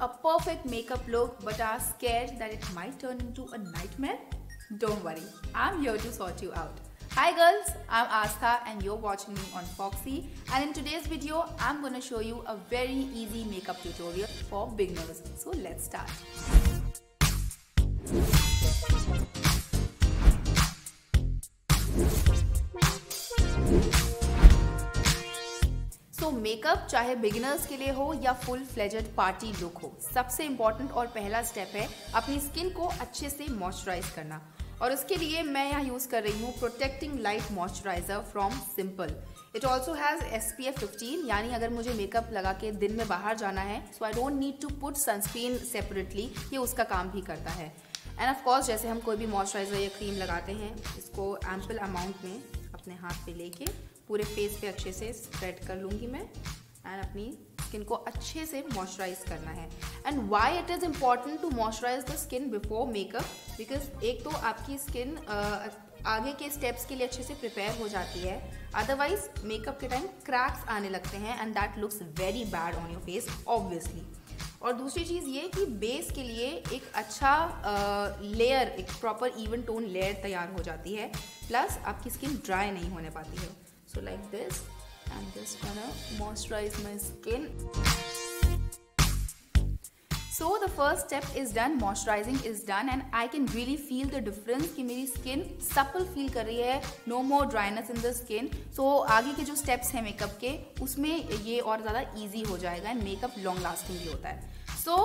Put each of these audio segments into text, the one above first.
a perfect makeup look but are scared that it might turn into a nightmare? Don't worry, I'm here to sort you out. Hi girls, I'm Astha and you're watching me on Foxy and in today's video I'm gonna show you a very easy makeup tutorial for beginners. So let's start. Makeup चाहे beginners के लिए हो या full fledged party look हो, सबसे important और पहला step है अपनी स्किन को अच्छे से मॉइस्चराइज करना। और उसके लिए मैं यहाँ यूज़ कर रही हूँ protecting light moisturiser from Simple it also has S P F fifteen यानी अगर मुझे मेकअप लगा के दिन में बाहर जाना है so I don't need to put sunscreen separately ये उसका काम भी करता है। एंड ऑफकोर्स जैसे हम कोई भी मॉइस्चराइजर या क्रीम लगाते हैं, इसको एम्पल अमाउंट में अपने हाथ पे लेके पूरे फेस पे अच्छे से स्प्रेड कर लूँगी मैं एंड अपनी स्किन को अच्छे से मॉइस्चराइज करना है. And why it is important to moisturise the skin before makeup because एक तो आपकी स्किन आगे के स्टेप्स के लिए अच्छे से प्रिपेयर हो जाती है. अदरवाइज़ मेकअप के टाइम क्रैक्स आने लगते हैं and that looks very bad on your face obviously और दूसरी चीज़ ये कि बेस के लिए एक अच्छा लेयर एक प्रॉपर इवन टोन लेयर तैयार हो जाती है. प्लस आपकी स्किन ड्राई नहीं होने पाती है. So like this I'm just gonna moisturize my skin so the first step is done moisturizing is done and I can really feel the difference कि मेरी skin supple feel कर रही है no more dryness in the skin so आगे के जो steps हैं makeup के उसमें ये और ज़्यादा easy हो जाएगा and makeup long lasting भी होता है so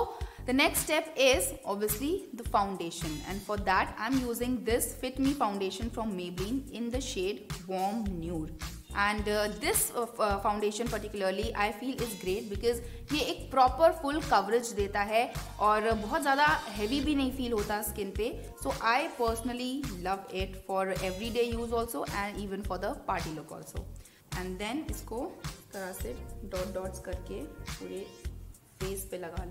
the next step is obviously the foundation and for that I'm using this Fit Me foundation from Maybelline in the shade Warm Nude and this foundation particularly I feel is great because ये एक proper full coverage देता है और बहुत ज़्यादा heavy भी नहीं feel होता स्किन पे। So I personally love it for every day use also and even for the party look also and then इसको तरह से डॉट डॉट्स करके पूरे फेस पे लगा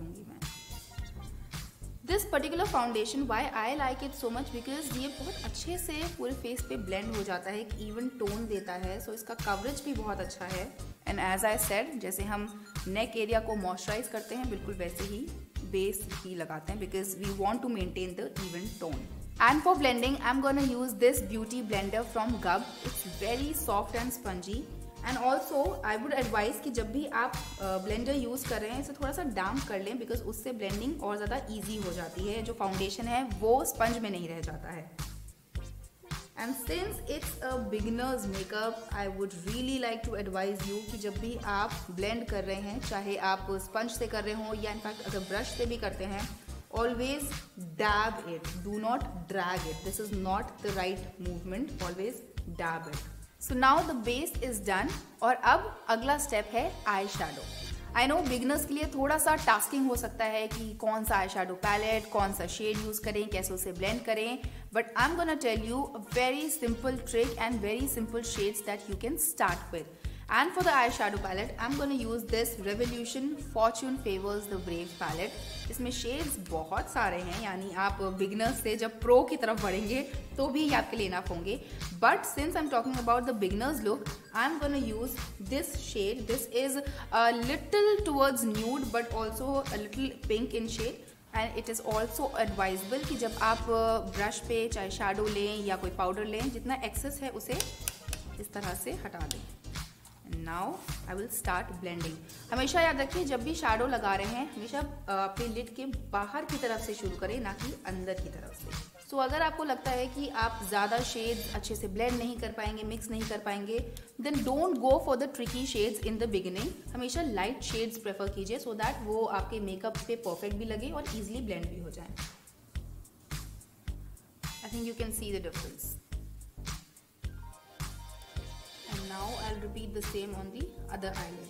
this particular foundation why I like it so much because ये बहुत अच्छे से पूरे फेस पे ब्लेंड हो जाता है, एक इवन टोन देता है सो so इसका कवरेज भी बहुत अच्छा है। एंड एज आई सेड जैसे हम नेक एरिया को मॉइस्चराइज करते हैं, बिल्कुल वैसे ही बेस ही लगाते हैं because we want to maintain the even tone and for blending I am gonna use this beauty blender from गब it's very soft and spongy and also I would advise कि जब भी आप ब्लेंडर यूज़ कर रहे हैं, इसे थोड़ा सा डाम कर लें बिकॉज़ उससे ब्लेंडिंग और ज़्यादा ईजी हो जाती है। जो फाउंडेशन है, वो स्पंज में नहीं रह जाता है। And since it's a beginners makeup I would really like to advise you कि जब भी आप ब्लेंड कर रहे हैं, चाहे आप स्पंज से कर रहे हो या इनफैक्ट अगर ब्रश से भी करते हैं always dab it do not drag it this is not the right movement always dab it so now the base is done और अब अगला स्टेप है eye shadow I know beginners के लिए थोड़ा सा टास्किंग हो सकता है कि कौन सा आई शेडो पैलेट कौन सा शेड यूज़ करें, कैसे उसे ब्लेंड करें। But I am gonna tell you a very simple trick and very simple shades that you can start with And for the eyeshadow palette, I'm going to use this Revolution Fortune Favors the Brave palette. इसमें shades बहुत सारे हैं यानी आप beginners से जब pro की तरफ़ बढ़ेंगे तो भी आपके लिए इनफ होंगे. But since I am talking about the beginners look I am gonna use this shade this is little towards nude but also little pink in shade and it is also advisable कि जब आप brush पे चाहे shadow लें या कोई powder लें जितना एक्सेस है उसे इस तरह से हटा दें. Now I will start blending हमेशा याद रखिए जब भी शेडो लगा रहे हैं हमेशा अपने लिड के बाहर की तरफ़ से शुरू करें ना कि अंदर की तरफ़ से। सो so, अगर आपको लगता है कि आप ज़्यादा शेड्स अच्छे से ब्लेंड नहीं कर पाएँगे मिक्स नहीं कर पाएँगे then don't go for the tricky shades in the beginning हमेशा लाइट शेड्स प्रेफर कीजिए सो दैट वो आपके मेकअप पे परफेक्ट भी लगे और ईजिली ब्लेंड भी हो जाए। I think you can see the difference now, I'll repeat the same on the other eyelid.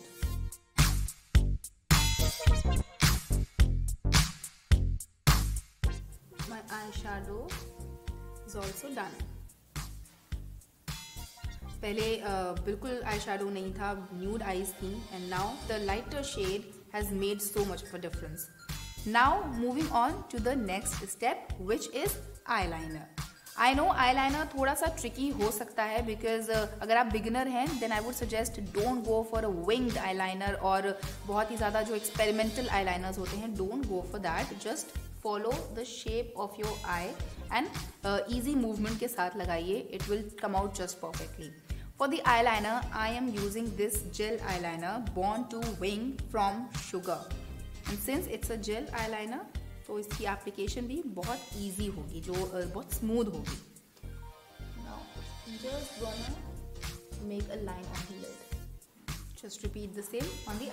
My eyeshadow is also done. पहले बिल्कुल आई शेडो नहीं था न्यूड आईज थी and now the lighter shade has made so much of a difference now moving on to the next step which is eye liner I know eye liner थोड़ा सा tricky हो सकता है because uh, अगर आप beginner हैं then I would suggest don't go for a winged eye liner और बहुत ही ज़्यादा जो एक्सपेरिमेंटल आई लाइनर्स होते हैं don't go for that just follow the shape of your eye and easy movement के साथ लगाइए. It will come out just perfectly For the eyeliner, I am using this gel eyeliner Born to Wing from Sugar. And since it's a gel eyeliner, तो इसकी application भी बहुत easy होगी, जो बहुत स्मूथ होगी just gonna make a line on the lid. Just repeat the same on the.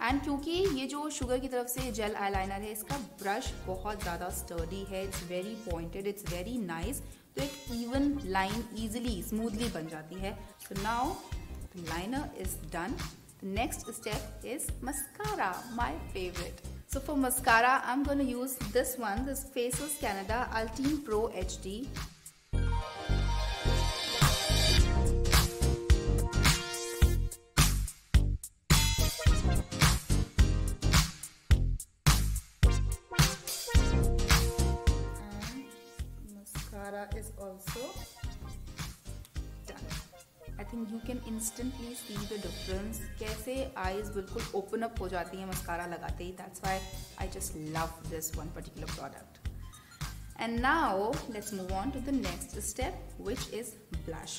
And क्योंकि ये जो शुगर की तरफ़ से जेल आई लाइनर है, इसका ब्रश बहुत ज़्यादा स्टर्डी है it's very pointed it's very nice तो एक इवन लाइन इजिली स्मूथली बन जाती है so now liner is done next step is mascara my favourite So for mascara, I'm going to use this one, this Faces Canada Ultime Pro HD. mascara is also. Think you can instantly see the difference कैसे eyes बिल्कुल open up हो जाती है mascara लगाते ही। That's why I just love this one particular product and now let's move on to the next step which is blush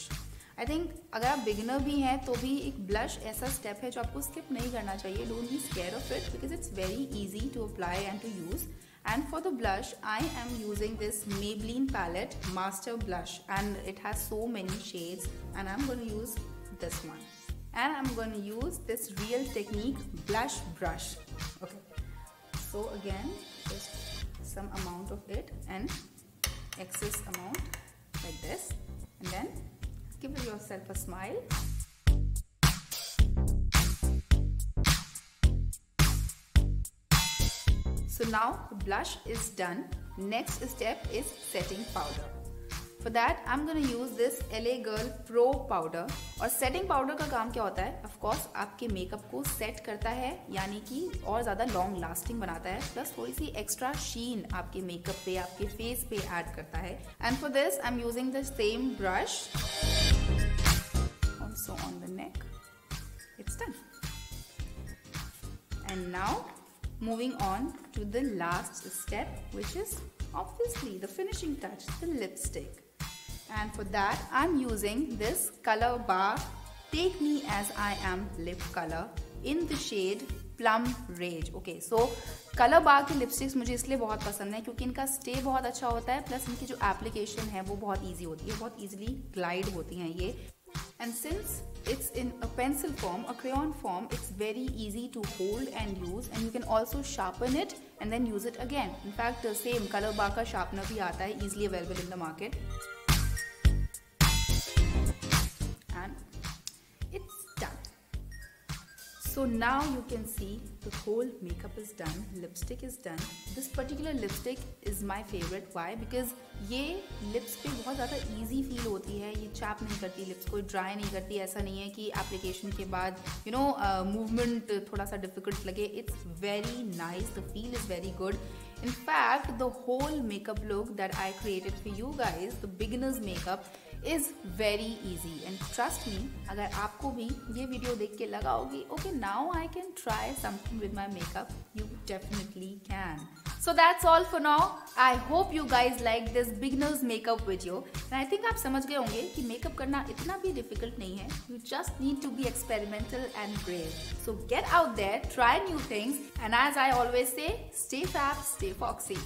I think अगर आप beginner भी हैं तो भी एक ब्लश ऐसा स्टेप है जो आपको स्किप नहीं करना चाहिए। Don't be scare of it because it's very easy to apply and to use And for the blush, I am using this Maybelline palette Master Blush and it has so many shades and I'm going to use this one. And I'm going to use this Real Technique Blush Brush. Okay. So again, just some amount of it and excess amount like this. And then give yourself a smile. So now the blush is done. Next step is setting powder. For that I'm to use this LA Girl Pro powder और setting powder का काम क्या होता है Of आपके makeup को set करता है यानी कि और ज़्यादा long lasting बनाता है प्लस थोड़ी सी extra sheen आपके मेकअप पे आपके face पे add करता है And for this I'm using the same brush also on the neck. It's done. And now moving on to the last step which is obviously the finishing touch the lipstick and for that I'm using this color bar take me as I am lip color in the shade plum rage okay so Colorbar की lipsticks मुझे इसलिए बहुत पसंद है क्योंकि इनका stay बहुत अच्छा होता है प्लस इनकी जो एप्लीकेशन है वो बहुत इजी होती है बहुत इजीली ग्लाइड होती हैं ये And since it's in a pencil form, a crayon form, it's very easy to hold and use and you can also sharpen it and then use it again. In fact, the same color bar ka sharpener bhi aata hai, easily available in the market. So now you can see the whole makeup is done, lipstick is done. This particular lipstick is my favorite. Why? Because ये lips पे बहुत ज़्यादा easy feel होती है ये chap नहीं करती lips को ड्राई नहीं करती ऐसा नहीं है कि एप्लीकेशन के बाद यू नो मूवमेंट थोड़ा सा डिफ़िकल्ट लगे it's very nice the feel is very good In fact, the whole makeup look that I created for you guys, the beginner's makeup, is very easy and trust me अगर आपको भी ये video देख के लगा होगी okay now I can try something with my makeup you definitely can so that's all for now I hope you guys like this beginners makeup video and I think आप समझ गए होंगे कि मेकअप करना इतना भी डिफ़िकल्ट नहीं है. You just need to be experimental and brave so get out there try new things and as I always say stay fap stay foxy